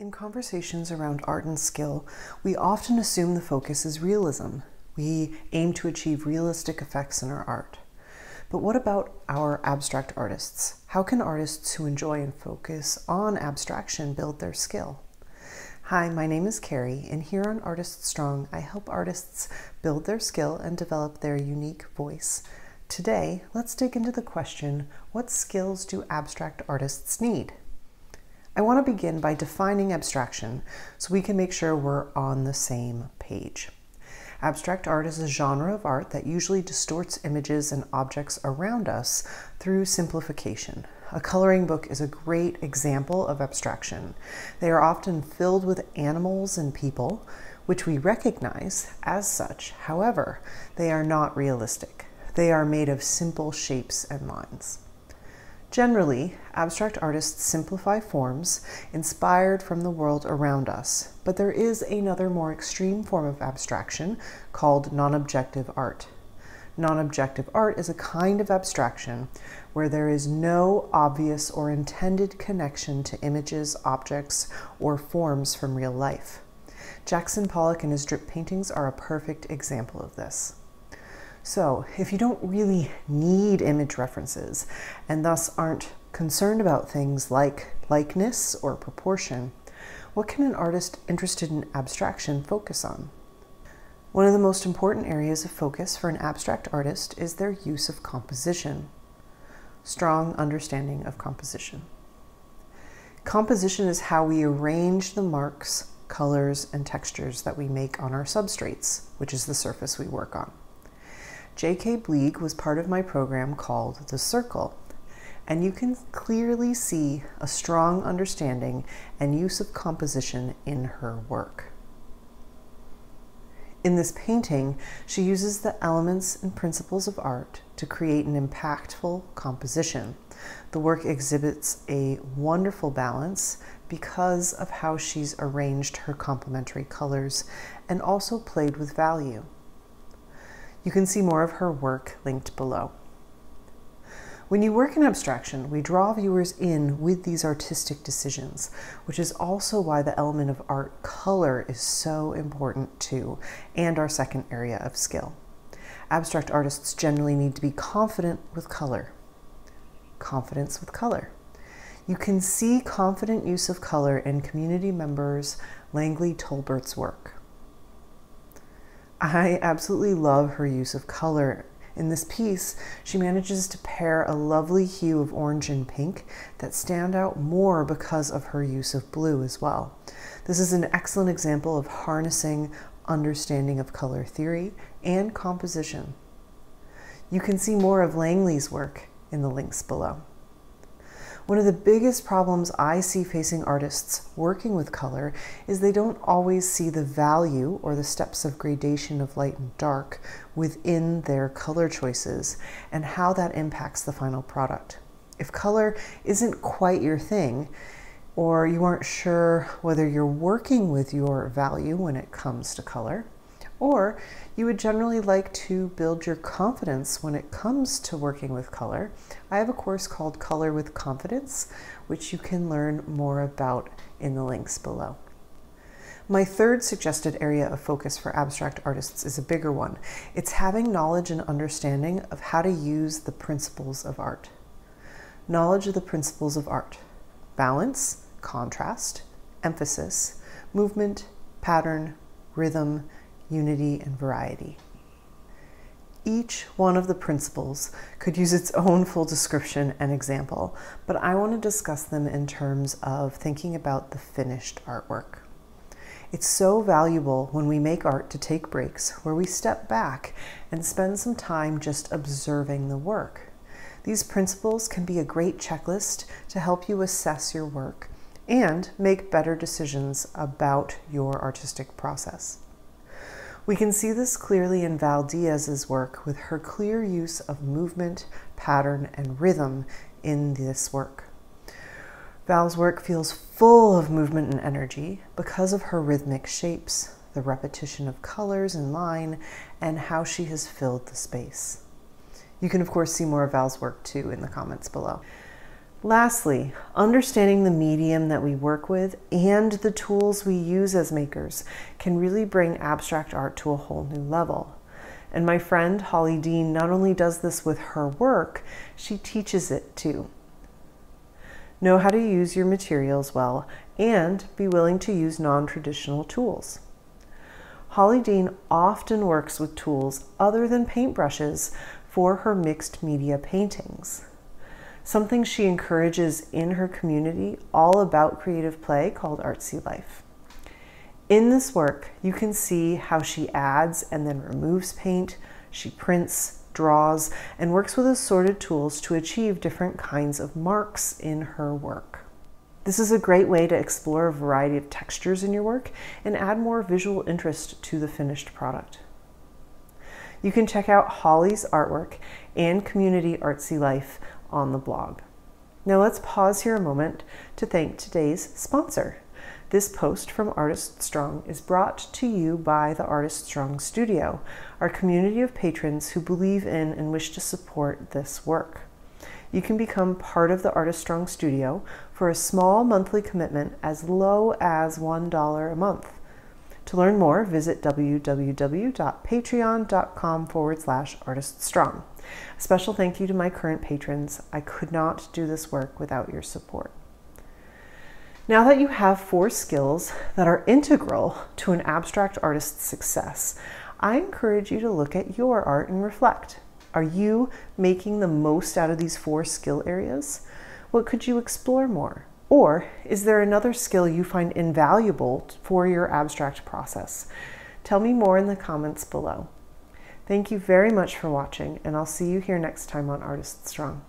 In conversations around art and skill, we often assume the focus is realism. We aim to achieve realistic effects in our art. But what about our abstract artists? How can artists who enjoy and focus on abstraction build their skill? Hi, my name is Carrie, and here on Artist Strong, I help artists build their skill and develop their unique voice. Today, let's dig into the question what skills do abstract artists need? I want to begin by defining abstraction so we can make sure we're on the same page. Abstract art is a genre of art that usually distorts images and objects around us through simplification. A coloring book is a great example of abstraction. They are often filled with animals and people, which we recognize as such. However, they are not realistic. They are made of simple shapes and lines. Generally, abstract artists simplify forms inspired from the world around us, but there is another more extreme form of abstraction called non objective art. Non objective art is a kind of abstraction where there is no obvious or intended connection to images, objects, or forms from real life. Jackson Pollock and his drip paintings are a perfect example of this. So, if you don't really need image references and thus aren't concerned about things like likeness or proportion, what can an artist interested in abstraction focus on? One of the most important areas of focus for an abstract artist is their use of composition. Strong understanding of composition. Composition is how we arrange the marks, colors, and textures that we make on our substrates, which is the surface we work on. J.K. Bleeg was part of my program called The Circle, and you can clearly see a strong understanding and use of composition in her work. In this painting, she uses the elements and principles of art to create an impactful composition. The work exhibits a wonderful balance because of how she's arranged her complementary colors and also played with value. You can see more of her work linked below. When you work in abstraction, we draw viewers in with these artistic decisions, which is also why the element of art color is so important too, and our second area of skill. Abstract artists generally need to be confident with color. Confidence with color. You can see confident use of color in community members Langley Tolbert's work. I absolutely love her use of color. In this piece, she manages to pair a lovely hue of orange and pink that stand out more because of her use of blue as well. This is an excellent example of harnessing understanding of color theory and composition. You can see more of Langley's work in the links below. One of the biggest problems I see facing artists working with color is they don't always see the value or the steps of gradation of light and dark within their color choices and how that impacts the final product. If color isn't quite your thing, or you aren't sure whether you're working with your value when it comes to color, or you would generally like to build your confidence when it comes to working with color, I have a course called Color with Confidence, which you can learn more about in the links below. My third suggested area of focus for abstract artists is a bigger one. It's having knowledge and understanding of how to use the principles of art. Knowledge of the principles of art balance, contrast, emphasis, movement, pattern, rhythm, unity, and variety. Each one of the principles could use its own full description and example, but I want to discuss them in terms of thinking about the finished artwork. It's so valuable when we make art to take breaks where we step back and spend some time just observing the work. These principles can be a great checklist to help you assess your work and make better decisions about your artistic process. We can see this clearly in Val Diaz's work with her clear use of movement, pattern, and rhythm in this work. Val's work feels full of movement and energy because of her rhythmic shapes, the repetition of colors and line, and how she has filled the space. You can, of course, see more of Val's work too in the comments below. Lastly, understanding the medium that we work with and the tools we use as makers can really bring abstract art to a whole new level. And my friend Holly Dean not only does this with her work, she teaches it too. Know how to use your materials well and be willing to use non traditional tools. Holly Dean often works with tools other than paintbrushes for her mixed media paintings. Something she encourages in her community all about creative play called Artsy Life. In this work, you can see how she adds and then removes paint, she prints, draws, and works with assorted tools to achieve different kinds of marks in her work. This is a great way to explore a variety of textures in your work and add more visual interest to the finished product. You can check out Holly's artwork and Community Artsy Life on the blog. Now let's pause here a moment to thank today's sponsor. This post from Artist Strong is brought to you by the Artist Strong Studio, our community of patrons who believe in and wish to support this work. You can become part of the Artist Strong Studio for a small monthly commitment as low as $1 a month. To learn more, visit www.patreon.com forward slash artiststrong. A special thank you to my current patrons. I could not do this work without your support. Now that you have four skills that are integral to an abstract artist's success, I encourage you to look at your art and reflect. Are you making the most out of these four skill areas? What could you explore more? Or is there another skill you find invaluable for your abstract process? Tell me more in the comments below. Thank you very much for watching, and I'll see you here next time on Artist Strong.